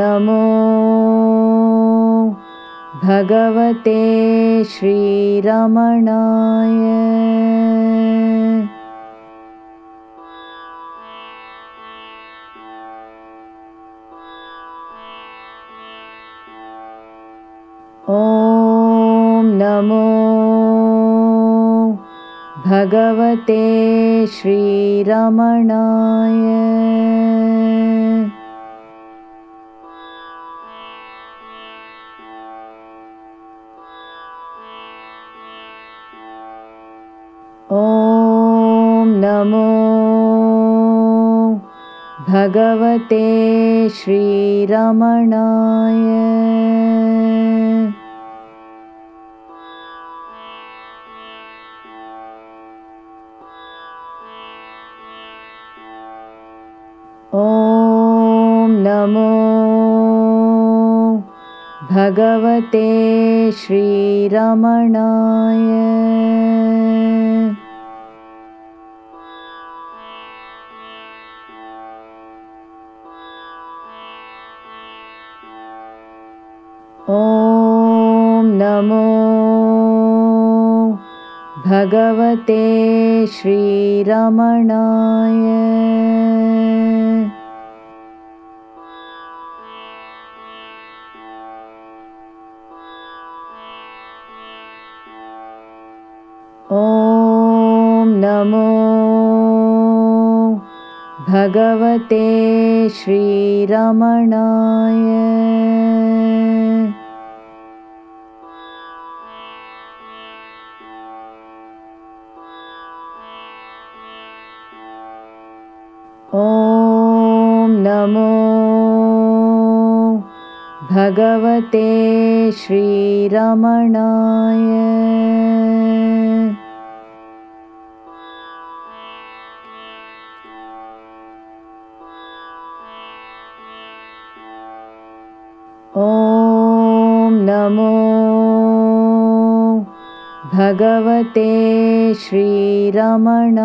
नमो भगवते श्रीरमणाय। ॐ नमो भगवते श्रीरमणाय भगवते श्रीरमणाय। ॐ नमो भगवते श्रीरमणाय नमो भगवते श्रीरमणाय। ॐ नमो भगवते श्रीरमणाय नमो भगवते श्रीरमणाय। ॐ नमो भगवते श्रीरमणाय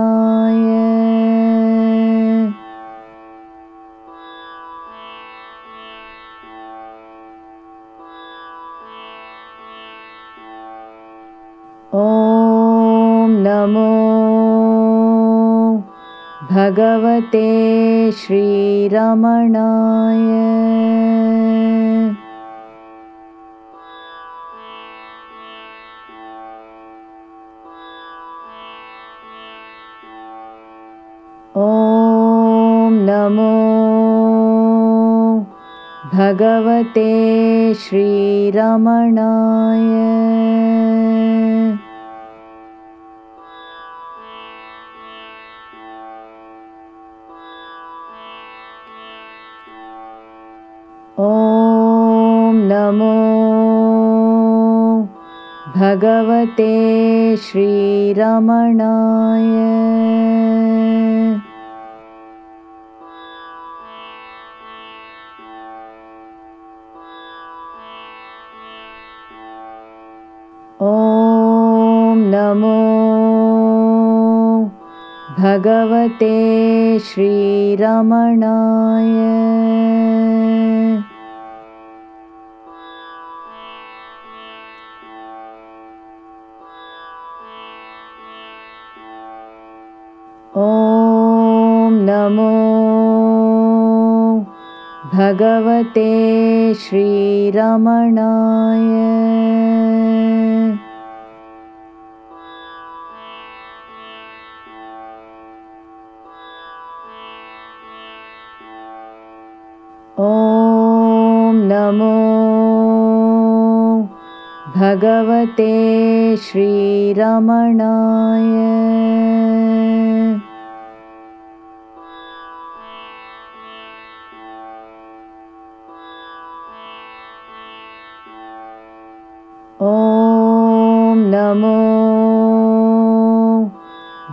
नमो भगवते श्रीरमणाय। ॐ नमो भगवते श्रीरमणाय नमो भगवते श्रीरमणाय। ॐ नमो भगवते श्रीरमणाय नमो भगवते श्रीरमणाय। ॐ नमो भगवते श्रीरमणाय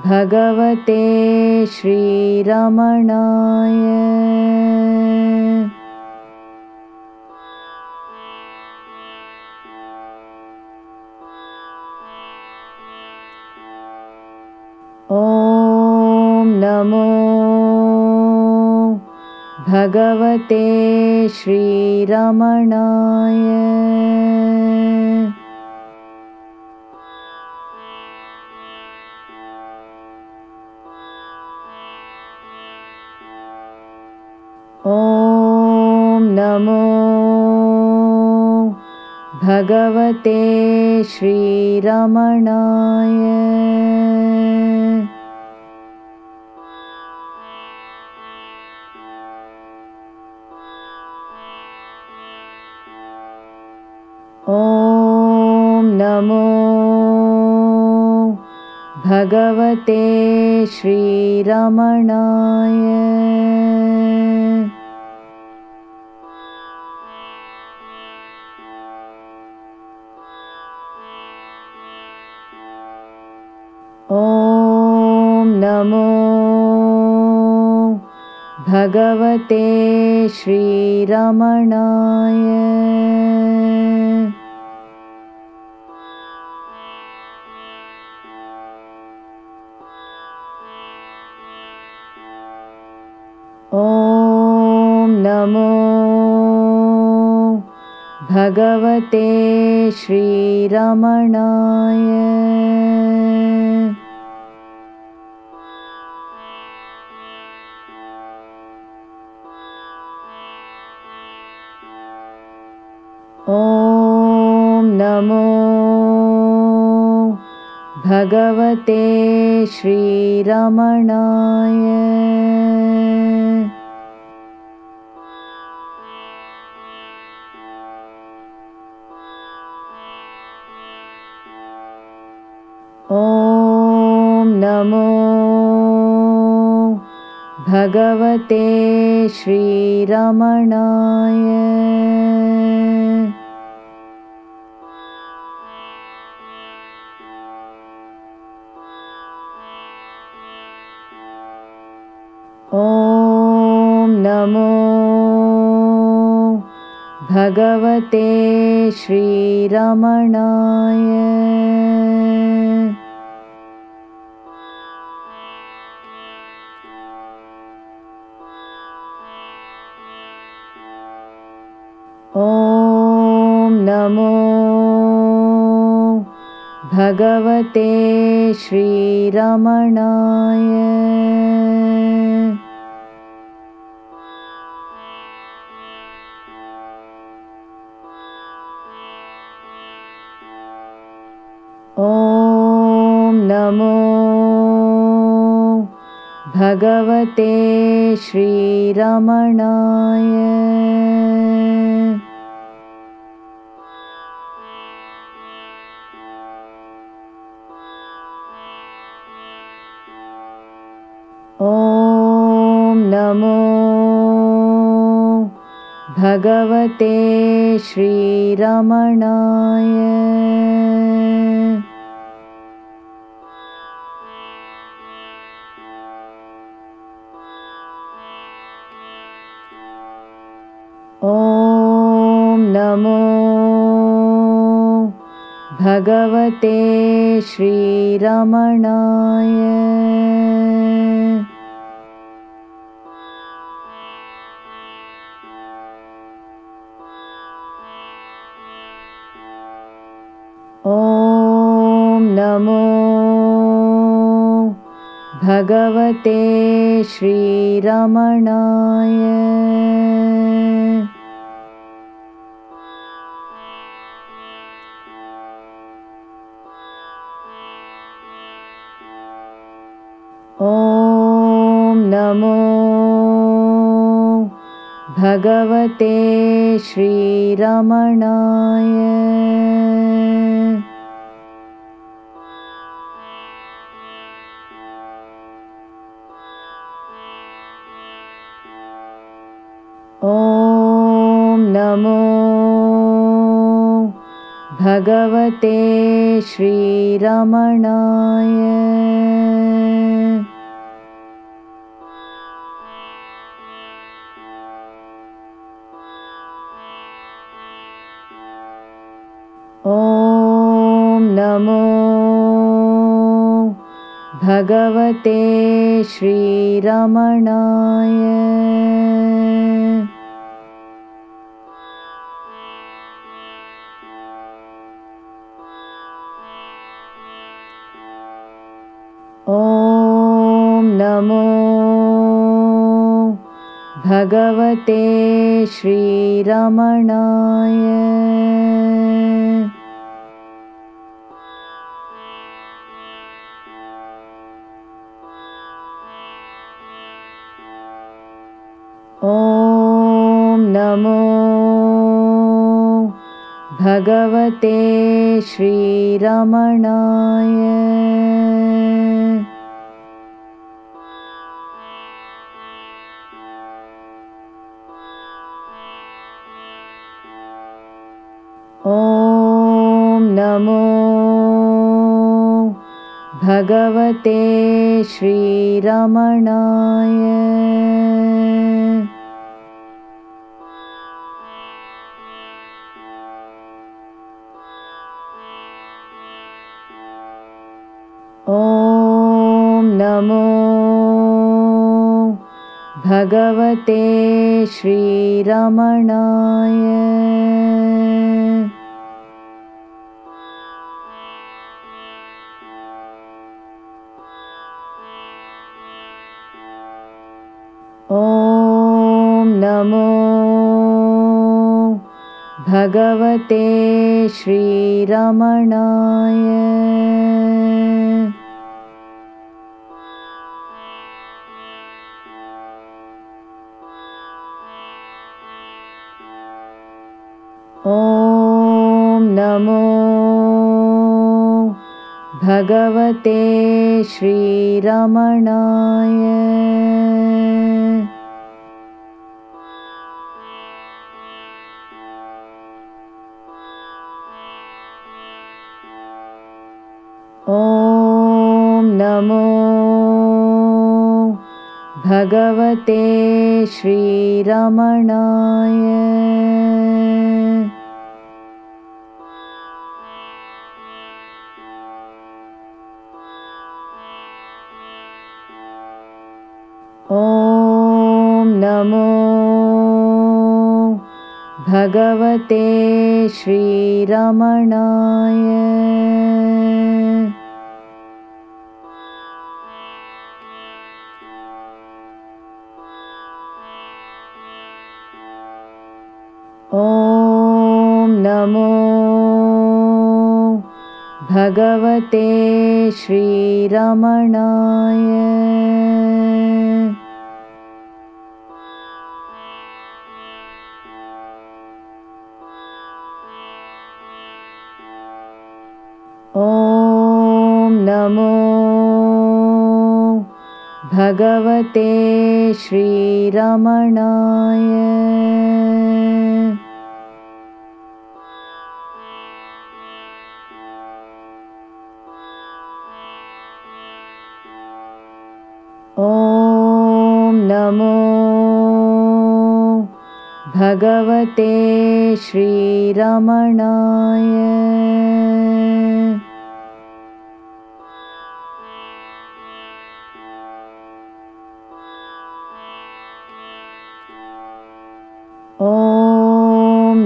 भगवते श्रीरमणाय। ॐ नमो भगवते श्रीरमणाय भगवते श्रीरमणाय। ॐ नमो भगवते श्रीरमणाय नमो भगवते श्रीरमणाय। ॐ नमो भगवते श्रीरमणाय नमो भगवते श्रीरमणाय। ॐ नमो भगवते श्रीरमणाय भगवते श्रीरमणाय। ॐ नमो भगवते श्रीरमणाय नमो भगवते श्रीरमणाय। ॐ नमो भगवते श्रीरमणाय भगवते श्रीरमणाय। ॐ नमो भगवते श्रीरमणाय भगवते श्रीरमणाय। ॐ नमो भगवते श्रीरमणाय नमो भगवते श्रीरमणाय। ॐ नमो भगवते श्रीरमणाय भगवते श्रीरमणाय। ॐ नमो भगवते श्रीरमणाय भगवते श्रीरमणाय। ॐ नमो भगवते श्रीरमणाय नमो भगवते श्रीरमणाय। ॐ नमो भगवते श्रीरमणाय भगवते श्रीरमणाय। ॐ नमो भगवते श्रीरमणाय नमो भगवते श्रीरमणाय। ॐ नमो भगवते श्रीरमणाय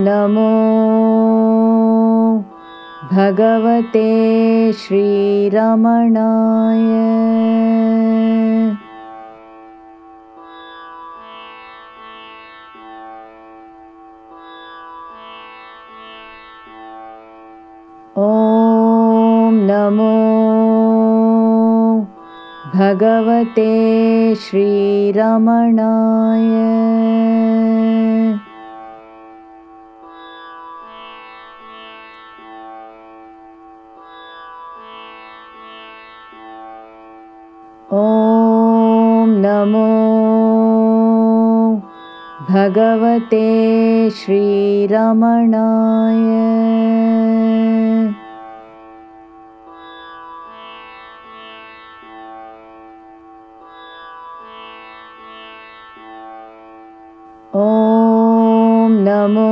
नमो भगवते श्रीरमणाय। ॐ नमो भगवते श्रीरमणाय भगवते श्रीरमणाय। ॐ नमो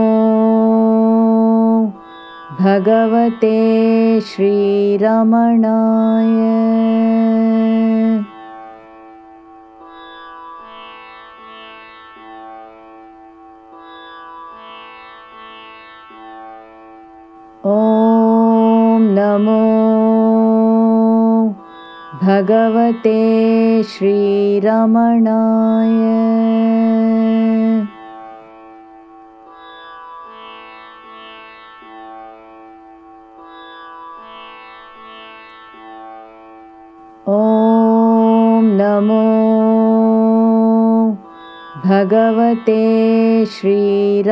भगवते श्रीरमणाय भगवते श्रीरमणाय। ॐ नमो भगवते श्रीरमणाय